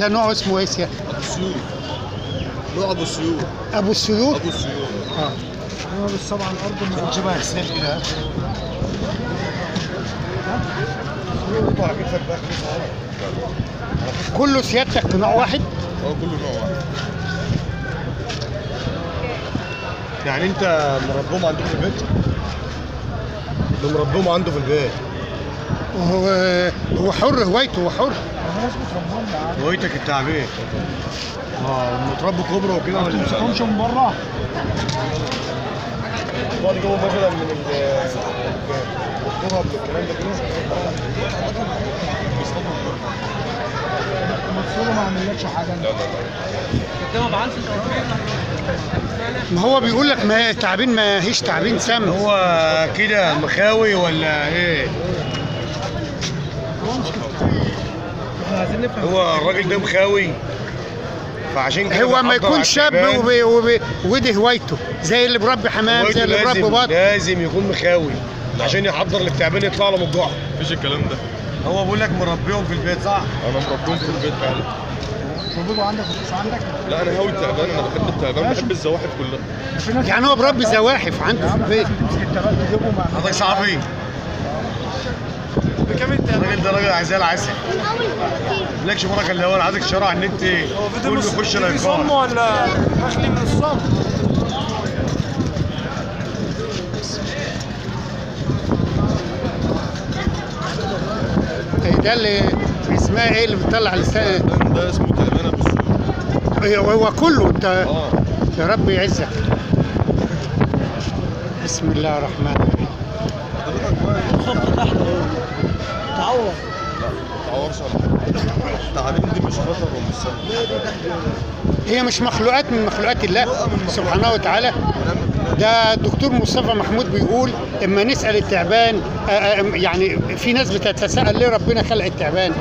ده نوعه اسمه إيه؟ سيادة؟ ابو السيوف نوع أبو السيوف أبو السيوط أبو السيوف آه. هو بس طبعا الأرض ما شبه السلك ده كله سيادتك نوع واحد؟ هو كله نوع واحد. يعني أنت مربوهم عندك في البيت؟ اللي مربوهم عنده في البيت. وهو هو حر هوايته هو حر. الناس بتربهم معاك هوايتك التعبير آه متربي كبرى وكده. ما تمسكهمش من بره. تقعد تجيبهم مثلا من ال الكرة من الكلام ده المفروض ما حاجة. ما هو بيقول لك ما تعبين ما هيش تعبين سم. هو كده مخاوي ولا إيه؟ إحنا عايزين نفهم. هو الراجل ده مخاوي فعشان كده هو ما يكون شاب. وبي وبي ودي هوايته زي اللي بربي حمام زي اللي بربي لازم بط لازم يكون مخاوي عشان يحضر للتعبان يطلع له من الجحر مفيش الكلام ده. هو بيقول لك مربيهم في البيت صح؟ أنا مربيهم في البيت فعلا. عندك عندك؟ لا أنا هاوي التعبان أنا بحب التعبان بحب الزواحف كلها. يعني هو بربي زواحف عنده في البيت. انت بقى حضرتك صحفي الراجل ده راجل عايز العسل؟ لكش اللي هو اللي عايزك تشتري على النت كله يخش لايقان ولا مخلي من الصم ده اللي اسمها إيه اللي بتطلع لسان ده اسمه تعبان أبو السيوف هو كله انت آه. يا رب يعزك بسم الله الرحمن الرحيم. خط تحت. تعور. تعورش التعابين دي مش خطر ومش سهل. هي مش مخلوقات من مخلوقات الله سبحانه وتعالى. ده الدكتور مصطفى محمود بيقول إما نسأل التعبان. آه، آه، يعني في ناس بتتساءل ليه ربنا خلق التعبان.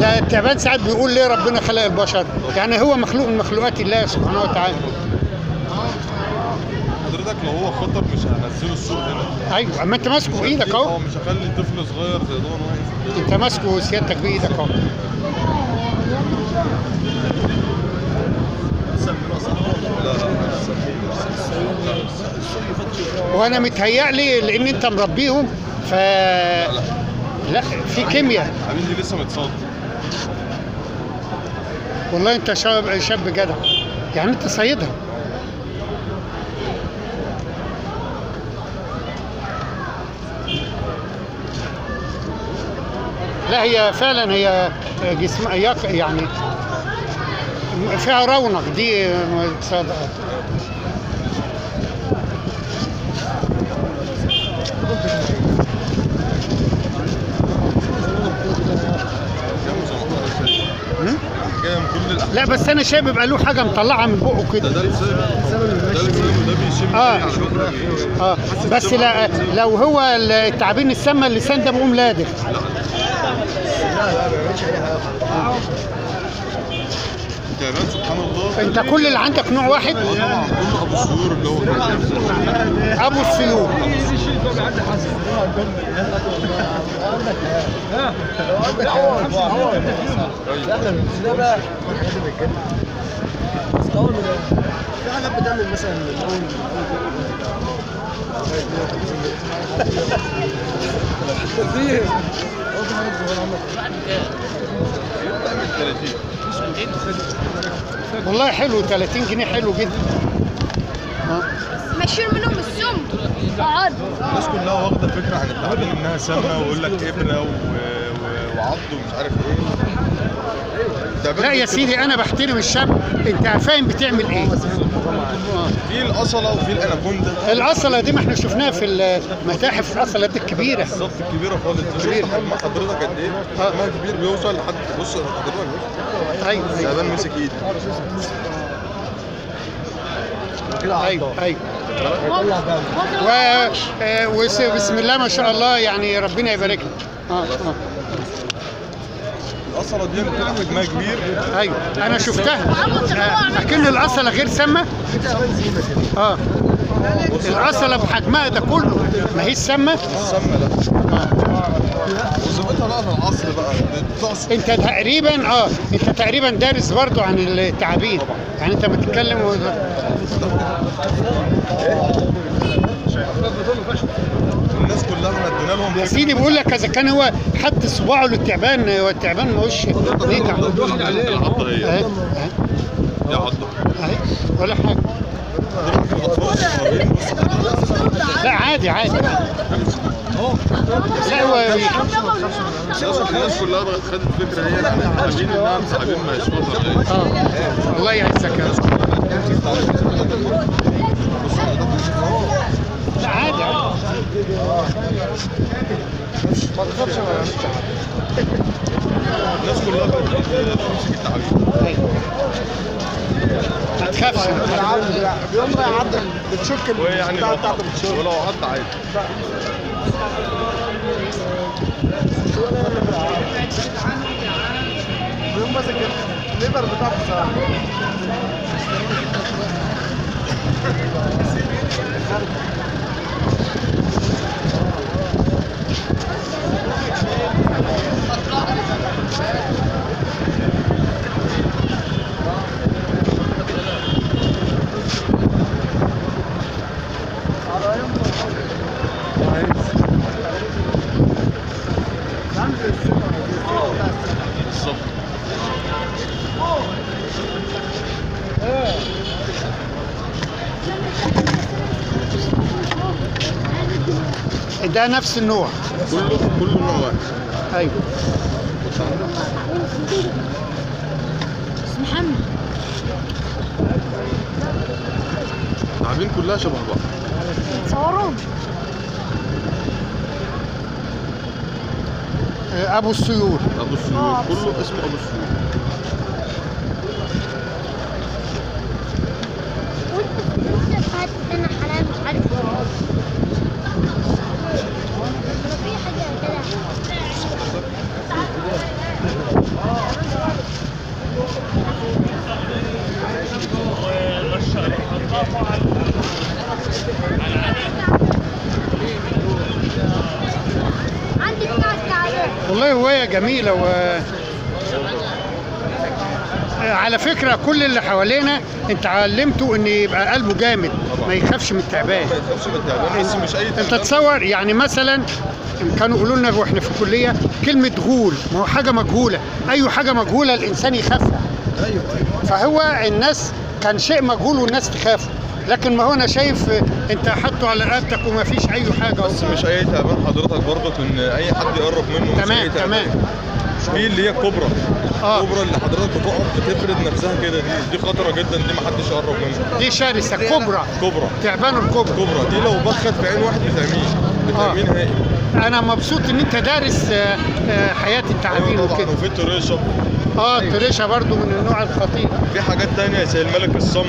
ده التعبان ساعات بيقول ليه ربنا خلق البشر. يعني هو مخلوق من مخلوقات الله سبحانه وتعالى. حضرتك لو هو خطر مش هنزله السوق هنا. أيوه أما أنت ماسكه بايدك آه أهو. مش هخلي طفل صغير زي ده قدامي. أنت ماسكه سيادتك بايدك أهو. وأنا متهيألي لأن أنت مربيهم ف لا في كيمياء. دي لسه متصادم والله أنت شاب شاب جدع. يعني أنت صيدها لا هي فعلا هي جسم يعني فيها رونق دي الاحوال لا بس أنا شايف بيبقى له حاجة مطلعة من بقه ده كده ده لسان ده بيشم آه. فكره آه. بس لا لو هو التعابين السامة اللسان ده بيقوم لادغ التعبان سبحان الله انت كل اللي عندك نوع واحد طبعا كله أبو السيور اللي هو. ابو السيوف في حاجات بتعمل مثلا من اول والله حلو 30 جنيه حلو جدا. مشير منهم السم. اقعد الناس كلها واخدة فكرة عن التعابين إنها سامه ويقول لك ابره و... و... وعض ومش عارف إيه. لا يا سيدي أنا بحترم الشاب. أنت فاهم بتعمل إيه. في الاصله وفي الاناكوندا الاصله دي ما إحنا شفناها في المتاحف الاصله دي الكبيره بالظبط كبيرة خالص. شوف حجم حضرتك قد إيه؟ حجمها كبير بيوصل لحد بص حضرتك أيوه أيوه التعبان مسك ايدي أيوه أيوه و... آه، بسم الله ما شاء الله يعني ربنا يبارك لك. آه آه. الاصله دي بتبقى حجمها كبير. أيوه. أنا شفتها. آه، لكن الاصله غير سامة. آه. الأصلة بحجمها ده كله ما هي السامة السمنه ده وظبطها بقى في العصر بقى أنت تقريبا آه. أنت تقريبا دارس برضو عن التعابين يعني أنت بتتكلم و... الناس ادينا لهم يا سيدي بيقول لك إذا كان هو حط صباعه للتعبان والتعبان ما هوش نجع العضه هي. اهي دي عضه اهي ولا حاجة. لا عادي عادي. لا هو الناس كلها بقت خدت فكرة هي التعابين إنها هيش خطر آه. الله يعزك يا رب لا عادي عادي الناس كلها بقت تمسك التعابين. ما تخافش بيقوم رايح عدى بتشك يعني لو بتاعته بتشك ولو عض عادي بيقوم ماسك الليفر بتاعته ساعة بالظبط Thank you. ده نفس النوع. كله كله نوع. واحد أيوه محمد. التعابين كلها شبه بعض. صورهم آه، أبو السيور أبو السيور كله اسمه أبو السيور وانت فات أنا حلال مش عارف في حاجة كده عندي بتاع التعبان والله هواية جميلة و على فكرة كل اللي حوالينا انت علمته إن يبقى قلبه جامد ما يخافش من التعبان. ما يخافش من التعبان بس مش أي أنت تصور يعني مثلا كانوا يقولوا لنا وإحنا في الكلية كلمة غول ما هو حاجة مجهولة. اي حاجة مجهولة الإنسان يخافها أيوه. فهو الناس كان شيء مجهول والناس تخافه. لكن ما هو أنا شايف آه، انت حاطه على رقبتك وما فيش أي حاجة بس مش أي تعبان حضرتك برضك إن أي حد يقرب منه مش تمام. تمام. في اللي هي الكبرى آه. الكبرى اللي حضرتك بتقف بتفرد نفسها كده دي دي خطرة جدا دي محدش يقرب منها. دي شرسة كبرى كبرى تعبان الكبرى كبرى دي لو بخت في عين واحد بتعميه بتعميه نهائي أنا مبسوط إن أنت دارس آه، آه، حياة التعابين أيوة طبعا وكده. وفي التريشة. آه التريشة برضو من النوع الخطير. في حاجات تانية زي الملك الصم.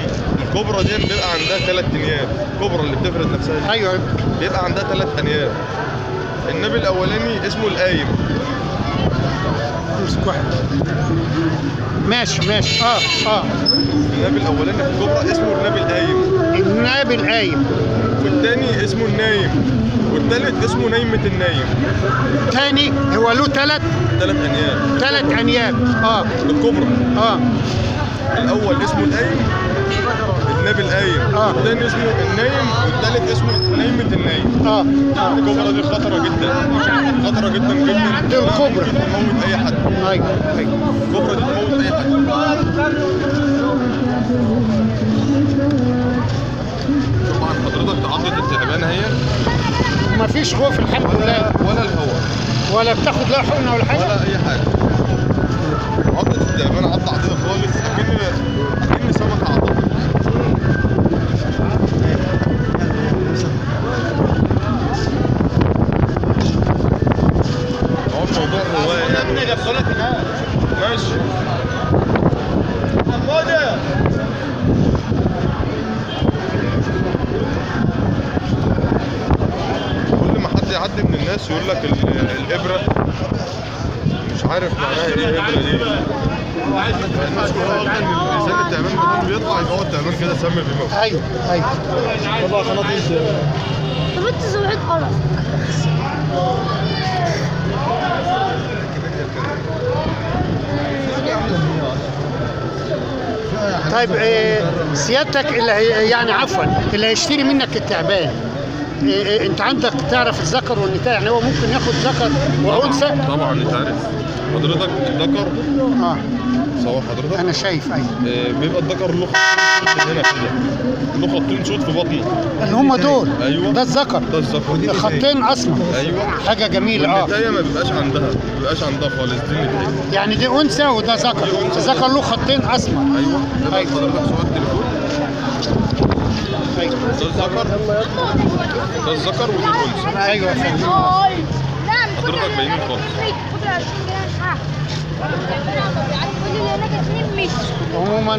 الكبرى دي بيبقى عندها ثلاث انياب الكبرى اللي بتفرد نفسها دي. أيوه. بيبقى عندها ثلاث انياب النبي الأولاني اسمه القايم. امسك واحد. ماشي ماشي. آه آه. النبي الأولاني في الكبرى اسمه النبي القايم. الناب القايم. والتاني اسمه النايم. والتالت اسمه نايمة النايم. تاني هو له ثلاث ثلاث انياب ثلاث انياب آه. الكبرى آه. الأول اسمه القايم. النبي القايم. آه. والتاني اسمه النايم والتالت اسمه نايمة النايم. آه. الكبرى دي خطرة جدا. خطرة جدا جدا. دي. ممكن تموت أي حد. أيوه أيوه. الكبرى دي تموت أي حد. طبعا حضرتك تعضت التعبان هي؟ مفيش خوف الحمد لله ولا الهواء. ولا بتاخد لا حقنة ولا حاجة؟ ولا أي حاجة. عضة التعبان عضة عادية خالص. أكن التعبان بيطلع يبقى هو التعبان كده سم بيموت أيوه أيوه طب انت طيب آه، سيادتك اللي يعني عفوا اللي هيشتري منك التعبان. انت عندك تعرف الذكر والنتاية يعني هو ممكن ياخد ذكر وأنثى؟ طبعا. أنت عارف. حضرتك الذكر آه. صور حضرتك. أنا شايف أيوه. آه، بيبقى الذكر له خطين هنا كده له خطين سود في بطنه. اللي هم دول. أيوة. ده الذكر. ده الذكر. خطين اسمر أيوه. حاجة جميلة آه. والنتايه ما بيبقاش عندها ما بيبقاش عندها خالص. دي النتايه يعني دي أنثى وده ذكر. الذكر له خطين اسمر أيوه. ده أيوة. حضرتك صور التليفون أيوه ده الذكر ده الذكر ودي الانثى أيوه فهمت. حضرتك باينين خالص. عموما